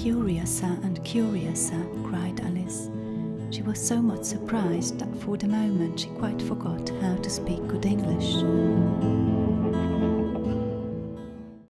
Curiouser and curiouser, cried Alice. She was so much surprised that for the moment she quite forgot how to speak good English.